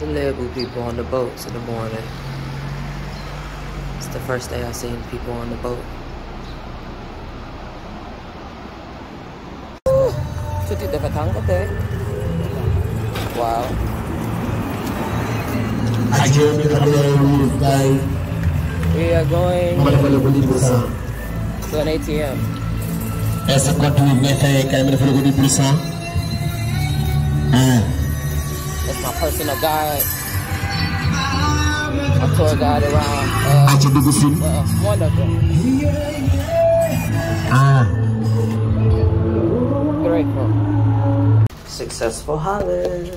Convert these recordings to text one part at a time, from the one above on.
the Lebu people on the boats in the morning. It's the first day I've seen people on the boat. Cuti dapat angkat. Wow. aje mi kamera yi gai We are going mala mala buli bursa to an ATM. esa kwatu me fe kamera fere buli bursa That's my personal guide. My tour guide around. Uh, aje dugu uh, one of them. ah Grateful. Successful holidays.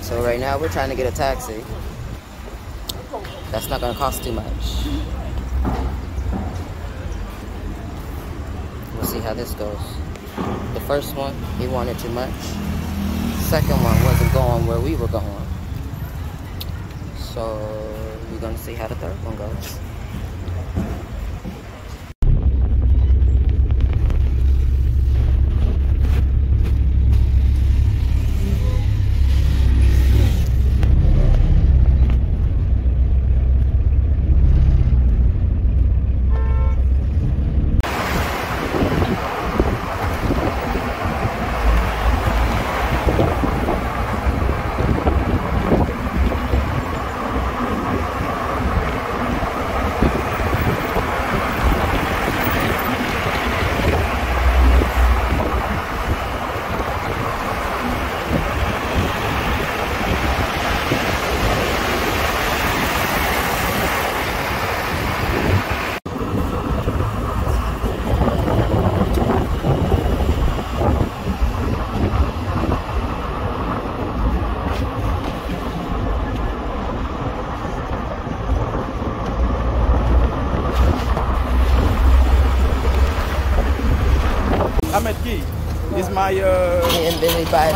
So right now we're trying to get a taxi. That's not gonna cost too much. We'll see how this goes. The first one, he wanted too much. Second one wasn't going where we were going. So we're gonna see how the third one goes. 75.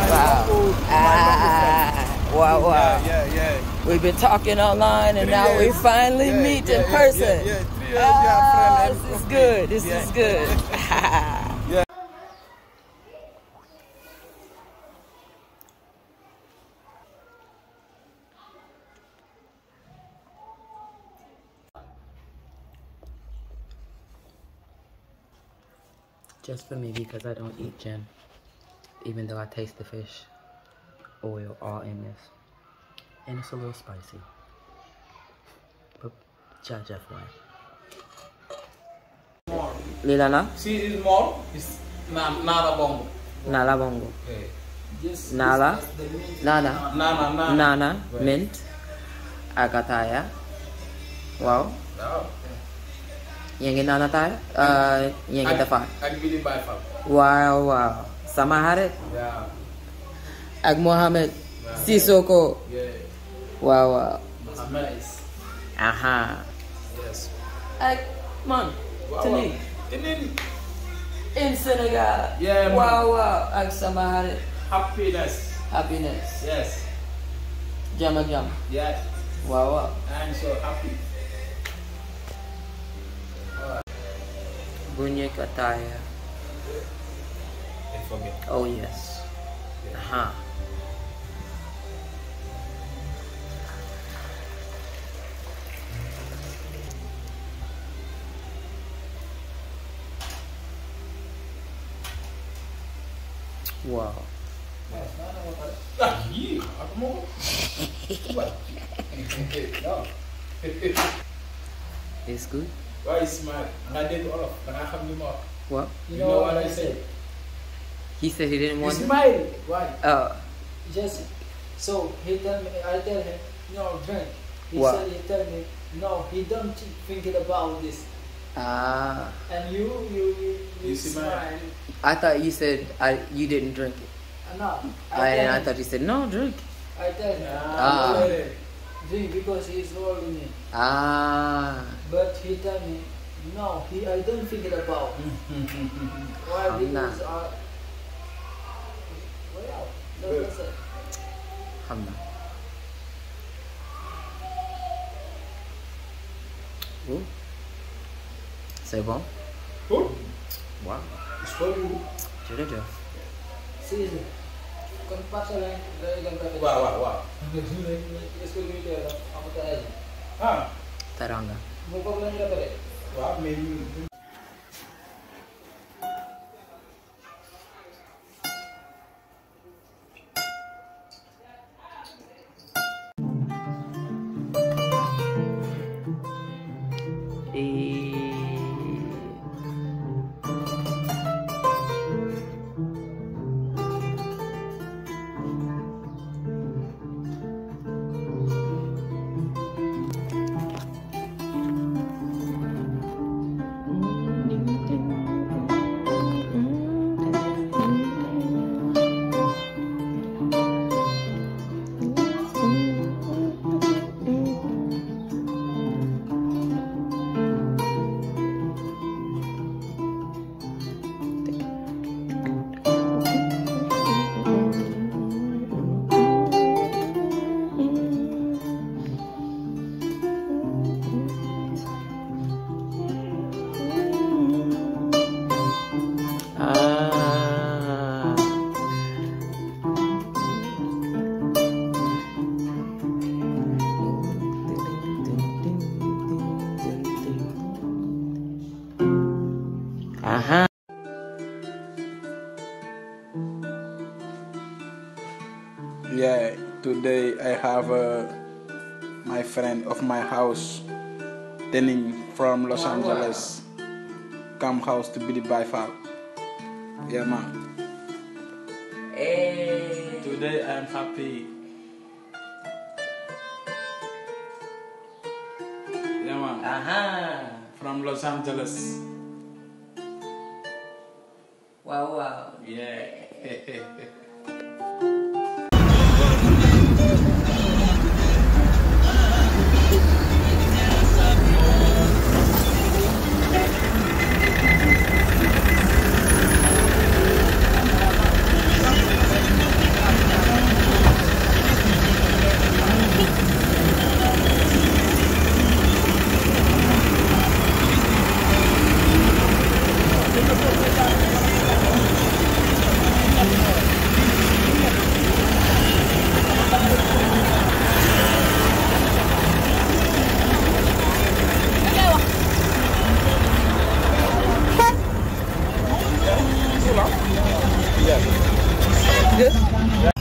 Ah, wow, wow. Yeah, yeah, yeah. We've been talking online and now we finally yeah, meet yeah, in person. Yeah, yeah, oh, this is good. This is good. yeah. Just for me because I don't eat gin even though I taste the fish oil all in this. And it's a little spicy. But judge FY. Lila na? See this more? It's na, nada bongo. Nala bongo. Okay. Just Nala? this is mint. Nana. Nana, nana. Nana. Right. Mint. Agataya. Wow. Wow. Yang ini nana tayo? Uh, yang Ag- kita pa. Ag bili by fam. Wow, wow. Sama hari. Yeah. Ag Mohammed. Sisoko. Yeah. Wow, wow. Nice. Aha. Yes. Ag, man. Wow, then In Senegal. Yeah, man. Wow, wow. Ag sama hari. happiness. Happiness. Yes. Jama jam. Yeah. Wow, wow. I'm so happy. Bunyi kataya. And Oh, yes. Wow. Ah, yeah. What? No. It's good. Why is? Nga dégg olof. Da nga xam li ma wax. What? You know what I said? He said he didn't want to. Smile. Why? Oh, Jesse. So he tell me, I tell him, no, drink. He What? said, he tell me, no, he don't think about this. ah. And you, you, you, you, You smile. smile. I thought you said I you didn't drink it. Uh, No, I, I, tell I thought you said no drink. I tell him, Ah. "No, drink because he's holding me. Ah. But he tell me, no, he, I don't think it about. Why? Because I, 넓었어요. 한나. 오. 세 번. 오. 와. 잘해줘. 시즈. Quando passa lá, lá ele canta. Uau, uau, uau. Esse foi o que era. Ah. Taranga. Vou para o Uau, meio. My house, Denning from Los Angeles, come house to be the by far. Yeah, man. Hey. Eh. Today I'm happy. Yeah, man. Aha. From Los Angeles. Wow, wow. Yeah.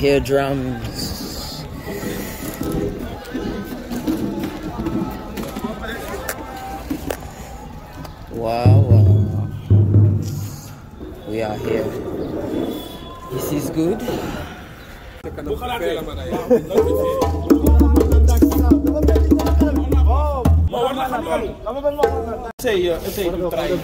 Hear drums. Wow, wow. We are here. This is good. Essaye, euh, essaye de me trahir.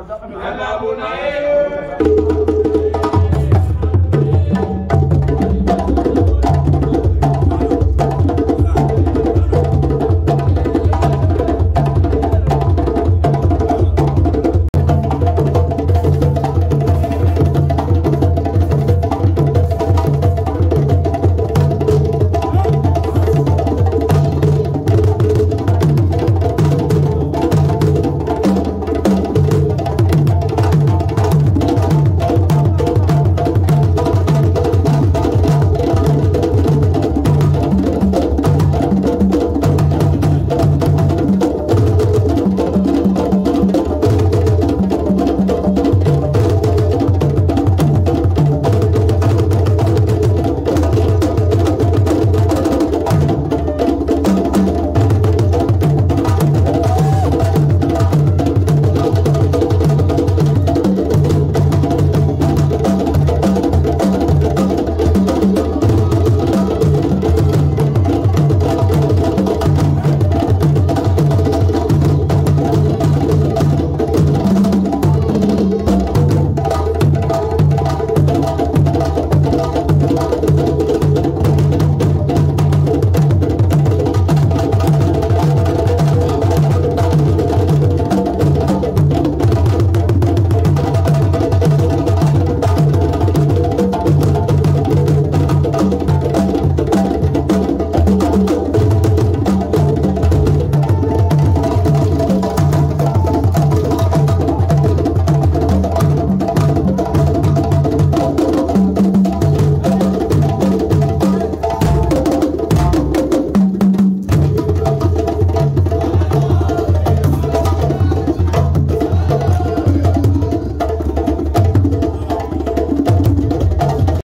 Allahumma